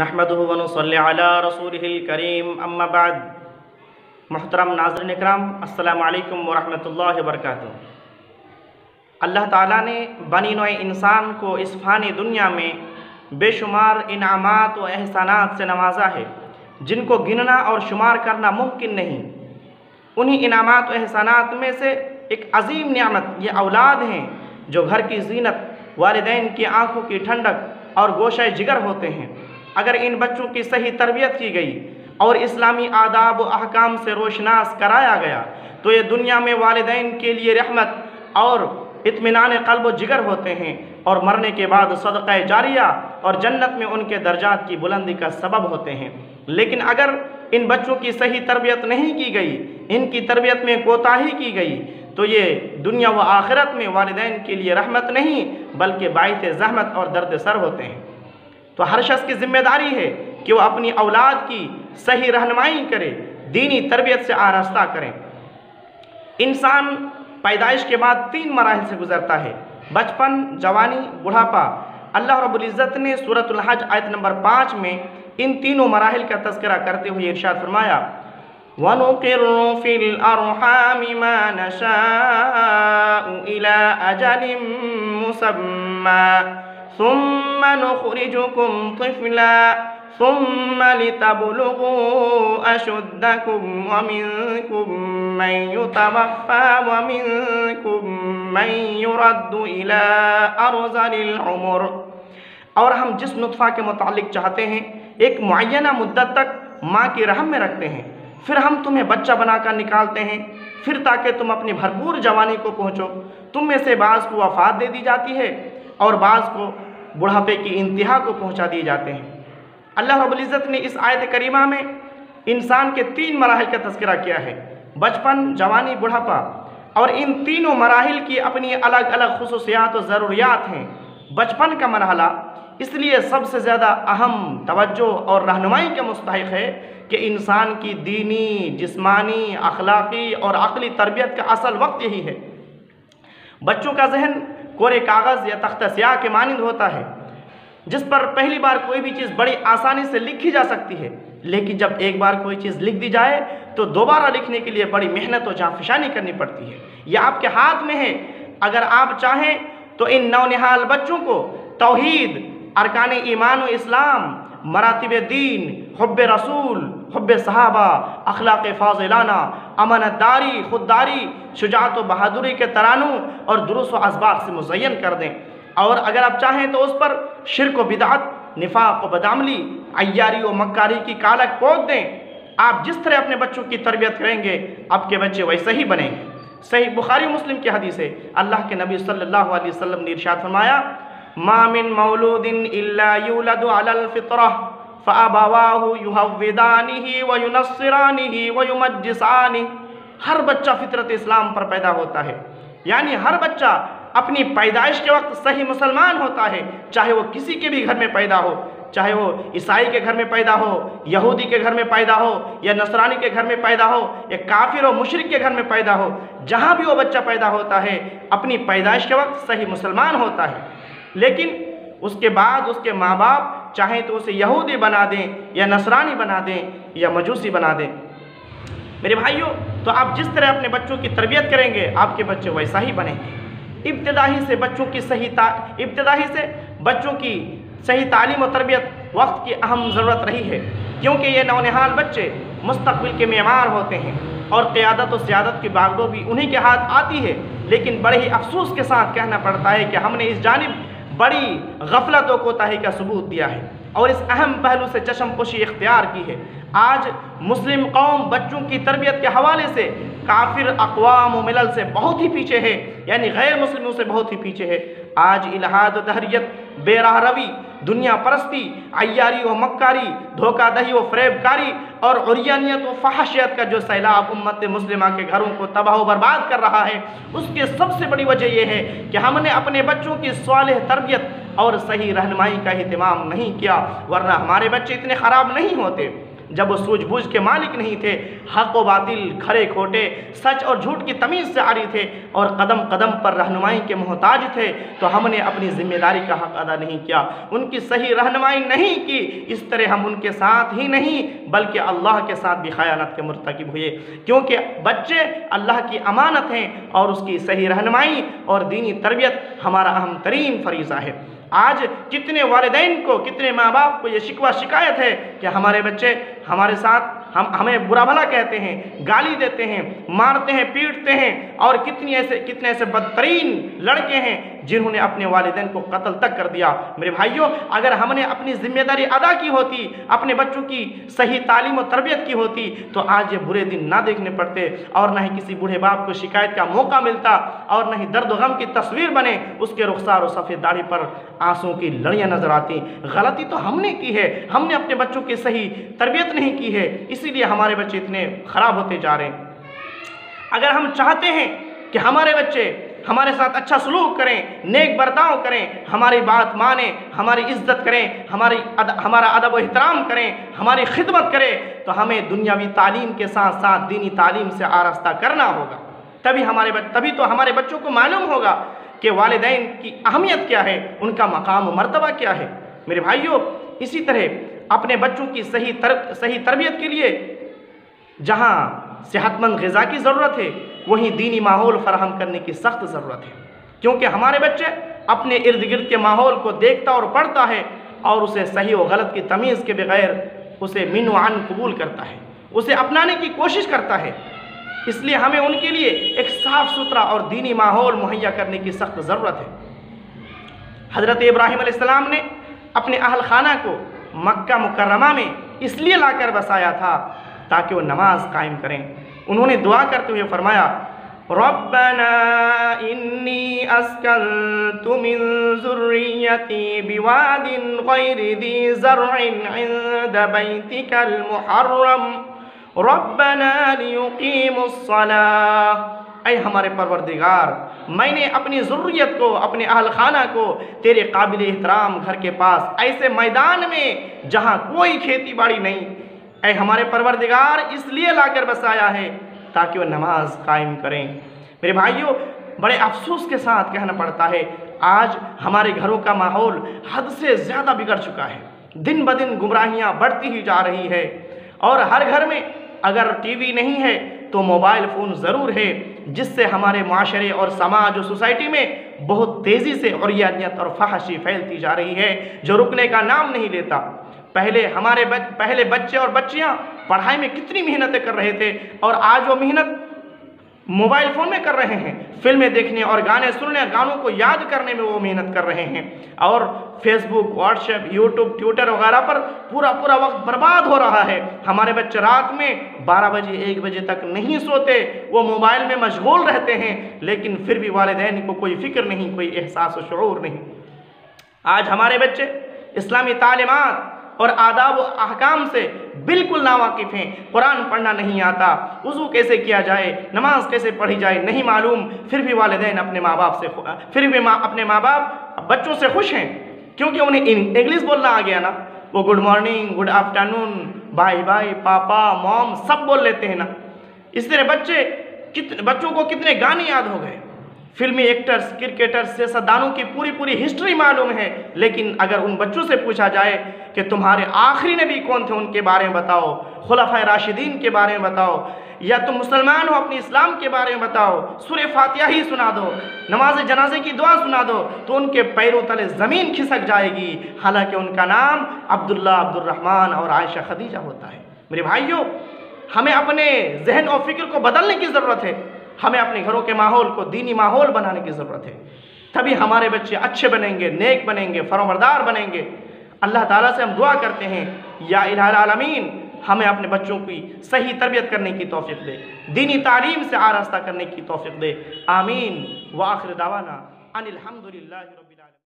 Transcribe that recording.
نحمده ونصلي على رسوله الكريم اما بعد. محترم ناظرین اکرام، السلام علیکم ورحمۃ اللہ وبرکاتہ. اللہ تعالیٰ نے بنی نوع انسان کو اس فانی دنیا میں بے شمار انعامات و احسانات سے نوازا ہے، جن کو گننا اور شمار کرنا ممکن نہیں۔ انہی انعامات و احسانات میں سے ایک عظیم نعمت یہ اولاد ہیں جو گھر کی زینت، والدین کی آنکھوں کی ٹھنڈک اور گوشہ جگر ہوتے ہیں۔ اگر ان بچوں کی صحیح تربیت کی گئی اور اسلامی آداب و احکام سے روشناس کرایا گیا، تو یہ دنیا میں والدین کے لیے رحمت اور اطمینان قلب و جگر ہوتے ہیں اور مرنے کے بعد صدقہ جاریہ اور جنت میں ان کے درجات کی بلندی کا سبب ہوتے ہیں۔ لیکن اگر ان بچوں کی صحیح تربیت نہیں کی گئی، ان کی تربیت میں کوتاہی کی گئی، تو یہ دنیا و آخرت میں والدین کے لیے رحمت نہیں، بلکہ باعث زحمت اور درد سر ہوتے ہیں۔ تو ہر شخص کی ذمہ داری ہے کہ وہ اپنی اولاد کی صحیح رہنمائی کرے، دینی تربیت سے آراستہ کریں انسان پیدائش کے بعد تین مراحل سے گزرتا ہے۔ بچپن، جوانی، بڑھاپا۔ اللہ رب العزت نے صورت الحج آیت نمبر پانچ میں ان تینوں مراحل کا تذکرہ کرتے ہوئے ارشاد فرمایا، وَنُقِرُّ فِي الْأَرْحَامِ مَا نَشَاءُ إِلَىٰ أَجَلٍ مُّسَمًّى۔ ثم نخرجكم طفلا ثم لتبلغوا أشدكم ومنكم من يتوفى ومنكم من يرد إلى أرذل العمر۔ اور ہم جس نطفہ کے متعلق چاہتے ہیں، ایک معینہ مدت تک ماں کی رحم میں رکھتے ہیں۔ پھر ہم تمہیں بچہ بنا کر نکالتے ہیں۔ پھر تاکہ تم اپنی بھرپور جوانی کو پہنچو۔ تم میں سے بعض کو وفات دے دی جاتی ہے اور بعض کو بڑھاپے کی انتہا کو پہنچا دیے جاتے ہیں۔ اللہ رب العزت نے اس آیت کریمہ میں انسان کے تین مراحل کا تذکرہ کیا ہے۔ بچپن، جوانی، بڑھاپا۔ اور ان تینوں مراحل کی اپنی الگ الگ خصوصیات و ضروریات ہیں۔ بچپن کا مرحلہ اس لیے سب سے زیادہ اہم توجہ اور رہنمائی کا مستحق ہے کہ انسان کی دینی، جسمانی، اخلاقی اور عقلی تربیت کا اصل وقت یہی ہے۔ بچوں کا ذہن کورے کاغذ یا تختہ سیاہ کے مانند ہوتا ہے، جس پر پہلی بار کوئی بھی چیز بڑی آسانی سے لکھی جا سکتی ہے۔ لیکن جب ایک بار کوئی چیز لکھ دی جائے، تو دوبارہ لکھنے کے لیے بڑی محنت و جانفشانی کرنی پڑتی ہے۔ یہ آپ کے ہاتھ میں ہے۔ اگر آپ چاہیں تو ان نونہال بچوں کو توحید، ارکان ایمان و اسلام، مراتب دین، حب رسول، حب صحابہ، اخلاق فاضلانہ امانت داری خودداری شجاعت و بہادری کے ترانوں اور دروس و اسباق سے مزین کر دیں۔ اور اگر آپ چاہیں تو اس پر شرک و بدعت، نفاق و بدعملی، عیاری و مکاری کی کالک پوک دیں۔ آپ جس طرح اپنے بچوں کی تربیت کریں گے، آپ کے بچے ویسے ہی بنیں گے۔ صحیح بخاری مسلم کی حدیث ہے۔ اللہ کے نبی صلی اللہ علیہ وسلم نے ارشاد فرمایا، ما من مولود الا یولد علی الفطرہ فَأَبَوَاهُ يُحَوِّدَانِهِ وَيُنَصِّرَانِهِ وَيُمَجِّسَانِهِ ہر بچہ فطرت اسلام پر پیدا ہوتا ہے۔ یعنی ہر بچہ اپنی پیدائش کے وقت صحیح مسلمان ہوتا ہے، چاہے وہ کسی کے بھی گھر میں پیدا ہو، چاہے وہ عیسائی کے گھر میں پیدا ہو، یہودی کے گھر میں پیدا ہو، یا نصرانی کے گھر میں پیدا ہو، یا کافر و مشرق کے گھر میں پیدا ہو، جہاں بھی وہ بچہ پیدا ہوتا ہے، اپنی پیدائش کے وقت صحیح مسلمان ہوتا ہے۔ لیکن اس کے بعد اس کے ماں باپ چاہیں تو اسے یہودی بنا دیں، یا نصرانی بنا دیں، یا مجوسی بنا دیں۔ میرے بھائیوں، تو آپ جس طرح اپنے بچوں کی تربیت کریں گے، آپ کے بچے ویسا ہی بنیں گے۔ ابتدائی سے بچوں کی صحیح تا، ابتدائی سے بچوں کی صحیح تعلیم و تربیت وقت کی اہم ضرورت رہی ہے۔ کیونکہ یہ نونہال بچے مستقبل کے معمار ہوتے ہیں اور قیادت و سیادت کی باغڈو بھی انہی کے ہاتھ آتی ہے۔ لیکن بڑے ہی افسوس کے ساتھ کہنا پڑتا ہے کہ ہم نے اس جانب بڑی غفلت و کوتاہی کا ثبوت دیا ہے اور اس اہم پہلو سے چشم پوشی اختیار کی ہے۔ آج مسلم قوم بچوں کی تربیت کے حوالے سے کافر اقوام و ملل سے بہت ہی پیچھے ہے یعنی غیر مسلموں سے بہت ہی پیچھے ہے۔ آج الہاد و تحریت بے راہ روی، دنیا پرستی، عیاری و مکاری، دھوکہ دہی و فریب کاری اور عریانیت و فحشیت کا جو سیلاب امت مسلمہ کے گھروں کو تباہ و برباد کر رہا ہے، اس کے سب سے بڑی وجہ یہ ہے کہ ہم نے اپنے بچوں کی صالح تربیت اور صحیح رہنمائی کا اہتمام نہیں کیا، ورنہ ہمارے بچے اتنے خراب نہیں ہوتے۔ جب وہ سوجھ بوجھ کے مالک نہیں تھے، حق و باطل کھرے کھوٹے، سچ اور جھوٹ کی تمیز سے آری تھے اور قدم قدم پر رہنمائی کے محتاج تھے، تو ہم نے اپنی ذمہ داری کا حق ادا نہیں کیا۔ ان کی صحیح رہنمائی نہیں کی، اس طرح ہم ان کے ساتھ ہی نہیں، بلکہ اللہ کے ساتھ بھی خیانت کے مرتکب ہوئے۔ کیونکہ بچے اللہ کی امانت ہیں اور اس کی صحیح رہنمائی اور دینی تربیت ہمارا اہم ترین فریضہ ہے۔ آج کتنے والدین کو، کتنے ماں باپ کو یہ شکوہ شکایت ہے کہ ہمارے بچے ہمارے ساتھ ہم، ہمیں برا بھلا کہتے ہیں، گالی دیتے ہیں، مارتے ہیں، پیٹتے ہیں اور کتنی ایسے، کتنے ایسے بدترین لڑکے ہیں جنہوں نے اپنے والدین کو قتل تک کر دیا۔ میرے بھائیوں اگر ہم نے اپنی ذمہ داری ادا کی ہوتی، اپنے بچوں کی صحیح تعلیم و تربیت کی ہوتی، تو آج یہ برے دن نہ دیکھنے پڑتے اور نہ ہی کسی بوڑھے باپ کو شکایت کا موقع ملتا اور نہ ہی درد و غم کی تصویر بنے۔ اس کے رخسار و سفید داڑھی پر آنسوں کی لڑیاں نظر آتی۔ غلطی تو ہم نے کی ہے۔ ہم نے اپنے بچوں کی صحیح تربیت نہیں کی ہے۔ اسی لیے ہمارے بچے اتنے خراب ہوتے جا رہے ہیں۔ اگر ہم چاہتے ہیں کہ ہمارے بچے ہمارے ساتھ اچھا سلوک کریں، نیک برتاؤ کریں، ہماری بات مانیں، ہماری عزت کریں، ہماری ہمارا ادب و احترام کریں، ہماری خدمت کریں، تو ہمیں دنیاوی تعلیم کے ساتھ ساتھ دینی تعلیم سے آراستہ کرنا ہوگا۔ تبھی ہمارے تبھی تو ہمارے بچوں کو معلوم ہوگا کہ والدین کی اہمیت کیا ہے، ان کا مقام و مرتبہ کیا ہے۔ میرے بھائیوں، اسی طرح اپنے بچوں کی صحیح تر، صحیح تربیت کے لیے جہاں صحت مند غذا کی ضرورت ہے وہیں دینی ماحول فراہم کرنے کی سخت ضرورت ہے۔ کیونکہ ہمارے بچے اپنے ارد گرد کے ماحول کو دیکھتا اور پڑھتا ہے اور اسے صحیح و غلط کی تمیز کے بغیر اسے من و عن قبول کرتا ہے، اسے اپنانے کی کوشش کرتا ہے۔ اس لیے ہمیں ان کے لیے ایک صاف ستھرا اور دینی ماحول مہیا کرنے کی سخت ضرورت ہے۔ حضرت ابراہیم علیہ السلام نے اپنے اہل خانہ کو مکہ مکرمہ میں اس لیے لا کر بسایا تھا تاکہ وہ نماز قائم کریں۔ انہوں نے دعا کرتے ہوئے فرمایا، ربنا انی اسکنت من ذریتی بواد غیر ذی زرع عند بیتک المحرم ربنا لیقیم الصلاة. اے ہمارے پروردگار، میں نے اپنی ضروریت کو، اپنے اہل خانہ کو تیرے قابل احترام گھر کے پاس ایسے میدان میں جہاں کوئی کھیتی باڑی نہیں اے ہمارے پروردگار، اس لیے لا کر بسایا ہے تاکہ وہ نماز قائم کریں۔ میرے بھائیوں بڑے افسوس کے ساتھ کہنا پڑتا ہے، آج ہمارے گھروں کا ماحول حد سے زیادہ بگڑ چکا ہے۔ دن بدن گمراہیاں بڑھتی ہی جا رہی ہے۔ اور ہر گھر میں اگر ٹی وی نہیں ہے تو موبائل فون ضرور ہے، جس سے ہمارے معاشرے اور سماج و سوسائٹی میں بہت تیزی سے عریانیت اور فحشی پھیلتی جا رہی ہے، جو رکنے کا نام نہیں لیتا۔ پہلے ہمارے پہلے بچے اور بچیاں پڑھائی میں کتنی محنتیں کر رہے تھے اور آج وہ محنت موبائل فون میں کر رہے ہیں، فلمیں دیکھنے اور گانے سننے، گانوں کو یاد کرنے میں وہ محنت کر رہے ہیں۔ اور Facebook WhatsApp YouTube Twitter وغیرہ پر پورا پورا وقت برباد ہو رہا ہے۔ ہمارے بچے رات میں بارہ بجے، ایک بجے تک نہیں سوتے، وہ موبائل میں مشغول رہتے ہیں، لیکن پھر بھی والدین کو کوئی فکر نہیں، کوئی احساس و شعور نہیں۔ آج ہمارے بچے اسلامی تعلیمات اور آداب و احکام سے بالکل ناواقف ہیں۔ قرآن پڑھنا نہیں آتا۔ وضو کیسے کیا جائے؟ نماز کیسے پڑھی جائے؟ نہیں معلوم۔ پھر بھی والدین اپنے ماں باپ سے پھر بھی اپنے ماں باپ بچوں سے خوش ہیں۔ کیونکہ انہیں انگلش بولنا آ گیا نا۔ وہ good morning good afternoon bye bye papa mom سب بول لیتے ہیں نا۔ اس طرح بچے کتنے بچوں کو کتنے گانے یاد ہو گئے۔ فلمی ایکٹرز، کرکٹرز سیاستدانوں کی پوری پوری ہسٹری معلوم ہے، لیکن اگر ان بچوں سے پوچھا جائے کہ تمہارے آخری نبی کون تھے، ان کے بارے میں بتاؤ خلفۂ راشدین کے بارے میں بتاؤ، یا تم مسلمان ہو اپنی اسلام کے بارے میں بتاؤ، سورہ فاتحہ ہی سنا دو، نماز جنازے کی دعا سنا دو، تو ان کے پیروں تلے زمین کھسک جائے گی۔ حالانکہ ان کا نام عبداللہ عبد الرحمن اور عائشہ خدیجہ ہوتا ہے۔ میرے بھائیوں، ہمیں اپنے ذہن اور فکر کو بدلنے کی ضرورت ہے۔ ہمیں اپنے گھروں کے ماحول کو دینی ماحول بنانے کی ضرورت ہے۔ تبھی ہمارے بچے اچھے بنیں گے، نیک بنیں گے فرمردار بنیں گے۔ اللہ تعالیٰ سے ہم دعا کرتے ہیں، یا الہ العالمین، ہمیں اپنے بچوں کی صحیح تربیت کرنے کی توفیق دے، دینی تعلیم سے آراستہ کرنے کی توفیق دے۔ آمین۔ وآخر دعوانا ان الحمدللہ